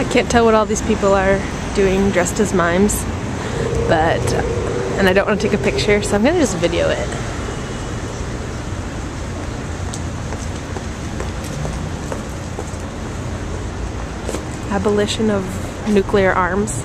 I can't tell what all these people are doing dressed as mimes, but, and I don't want to take a picture, so I'm gonna just video it. Abolition of nuclear arms.